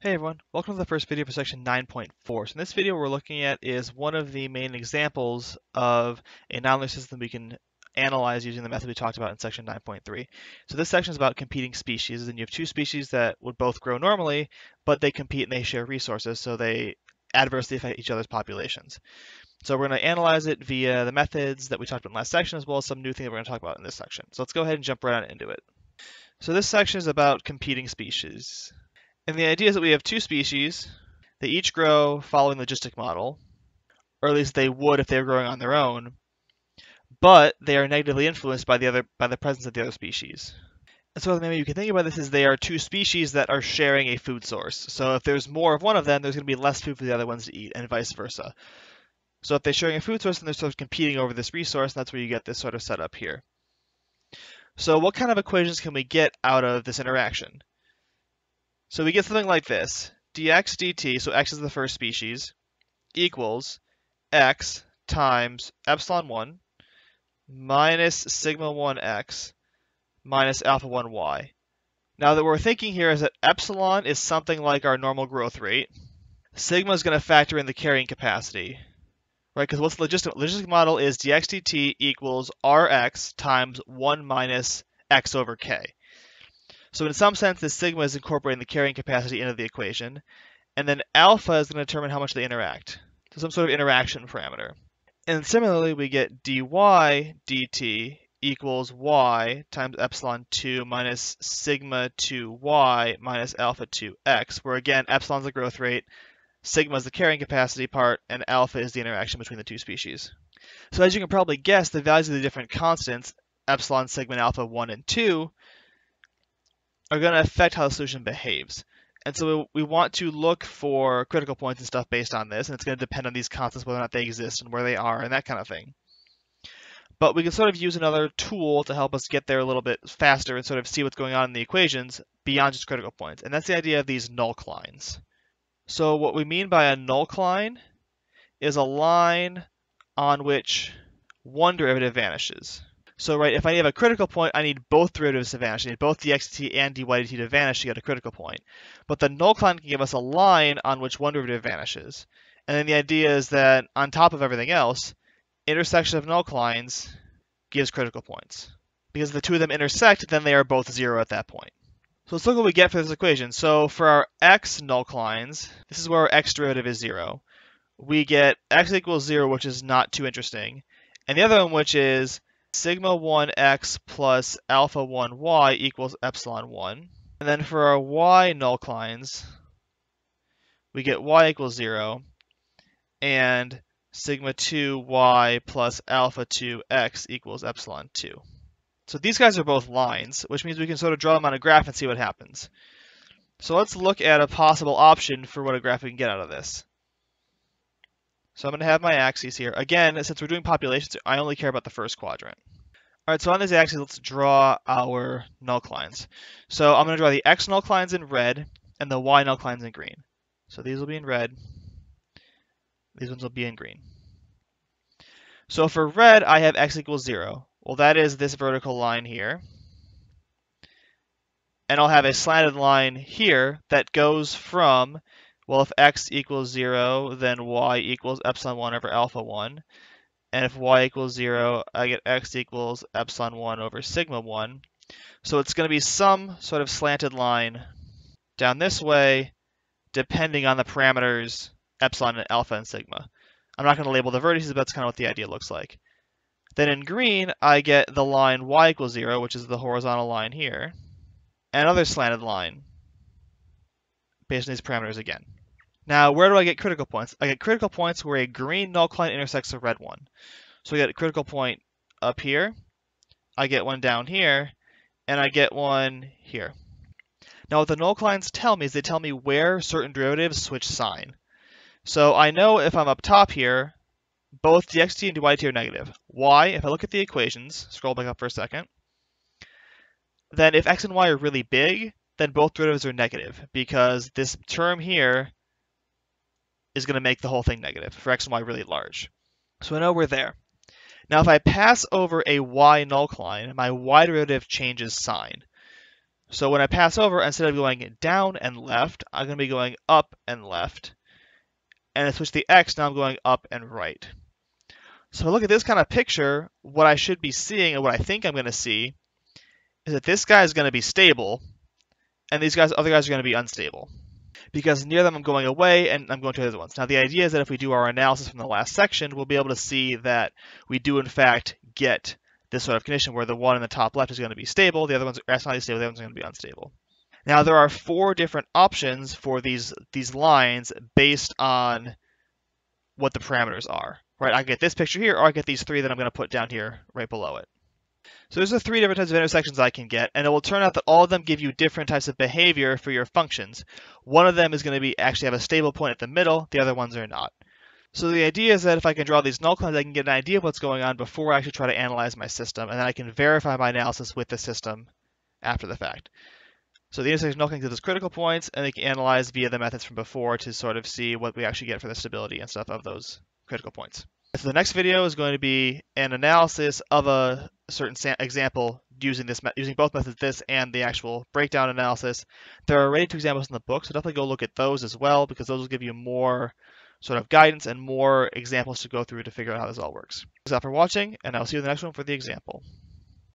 Hey everyone, welcome to the first video for section 9.4. So in this video we're looking at is one of the main examples of a nonlinear system we can analyze using the method we talked about in section 9.3. So this section is about competing species and you have two species that would both grow normally but they compete and they share resources so they adversely affect each other's populations. So we're going to analyze it via the methods that we talked about in last section as well as some new things that we're going to talk about in this section. So let's go ahead and jump right on into it. So this section is about competing species. And the idea is that we have two species. They each grow following the logistic model, or at least they would if they were growing on their own, but they are negatively influenced by the other by the presence of the other species. And so maybe you can think about this as they are two species that are sharing a food source. So if there's more of one of them, there's going to be less food for the other ones to eat, and vice versa. So if they're sharing a food source, then they're sort of competing over this resource, and that's where you get this sort of setup here. So what kind of equations can we get out of this interaction? So we get something like this. dx dt, so x is the first species, equals x times epsilon 1 minus sigma 1x minus alpha 1y. Now that we're thinking here is that epsilon is something like our normal growth rate. Sigma is going to factor in the carrying capacity, right? Because what's the logistic, logistic model is dx dt equals rx times 1 minus x over k. So in some sense, this sigma is incorporating the carrying capacity into the equation. And then alpha is going to determine how much they interact. So some sort of interaction parameter. And similarly, we get dy dt equals y times epsilon 2 minus sigma 2y minus alpha 2x, where again, epsilon is the growth rate, sigma is the carrying capacity part, and alpha is the interaction between the two species. So as you can probably guess, the values of the different constants, epsilon, sigma, and alpha 1 and 2, are going to affect how the solution behaves. And so we want to look for critical points and stuff based on this, and it's going to depend on these constants, whether or not they exist and where they are and that kind of thing. But we can sort of use another tool to help us get there a little bit faster and sort of see what's going on in the equations beyond just critical points. And that's the idea of these nullclines. So what we mean by a nullcline is a line on which one derivative vanishes. So right, if I have a critical point, I need both derivatives to vanish. I need both dxt and dydt to vanish to get a critical point. But the nullcline can give us a line on which one derivative vanishes. And then the idea is that on top of everything else, intersection of nullclines gives critical points. Because the two of them intersect, then they are both zero at that point. So let's look what we get for this equation. So for our x nullclines, this is where our x derivative is zero. We get x equals zero, which is not too interesting. And the other one, which is sigma 1x plus alpha 1y equals epsilon 1. And then for our y nullclines, we get y equals 0, and sigma 2y plus alpha 2x equals epsilon 2. So these guys are both lines, which means we can sort of draw them on a graph and see what happens. So let's look at a possible option for what a graph we can get out of this. So I'm going to have my axes here. Again, since we're doing populations, I only care about the first quadrant. All right, so on this axis, let's draw our nullclines. So I'm going to draw the x nullclines in red and the y nullclines in green. So these will be in red. These ones will be in green. So for red, I have x equals 0. Well, that is this vertical line here. And I'll have a slanted line here that goes from well, if x equals 0, then y equals epsilon 1 over alpha 1. And if y equals 0, I get x equals epsilon 1 over sigma 1. So it's going to be some sort of slanted line down this way, depending on the parameters epsilon and alpha and sigma. I'm not going to label the vertices, but that's kind of what the idea looks like. Then in green, I get the line y equals 0, which is the horizontal line here, and another slanted line based on these parameters again. Now, where do I get critical points? I get critical points where a green nullcline intersects a red one. So I get a critical point up here, I get one down here, and I get one here. Now, what the nullclines tell me is they tell me where certain derivatives switch sign. So I know if I'm up top here, both dxt and dyt are negative. Why? If I look at the equations, scroll back up for a second, then if x and y are really big, then both derivatives are negative because this term here is going to make the whole thing negative for x and y really large. So I know we're there. Now if I pass over a y nullcline, my y derivative changes sign. So when I pass over, instead of going down and left, I'm going to be going up and left. And I switch the X, now I'm going up and right. So if I look at this kind of picture, what I should be seeing and what I think I'm going to see is that this guy is going to be stable, and these guys, other guys are going to be unstable. Because near them I'm going away and I'm going to other ones. Now the idea is that if we do our analysis from the last section, we'll be able to see that we do in fact get this sort of condition where the one in the top left is going to be stable, the other one's rationally stable, the other one's going to be unstable. Now there are four different options for these these lines based on what the parameters are. Right, I get this picture here, or I get these three that I'm going to put down here right below it. So there's the three different types of intersections I can get, and it will turn out that all of them give you different types of behavior for your functions. One of them is going to be actually have a stable point at the middle, the other ones are not. So the idea is that if I can draw these nullclines, I can get an idea of what's going on before I actually try to analyze my system, and then I can verify my analysis with the system after the fact. So the intersection nullclines gives us critical points, and they can analyze via the methods from before to sort of see what we actually get for the stability and stuff of those critical points. So the next video is going to be an analysis of a certain example using this using both methods, this and the actual breakdown analysis. There are already two examples in the book, so definitely go look at those as well because those will give you more sort of guidance and more examples to go through to figure out how this all works. Thanks for watching, and I'll see you in the next one for the example.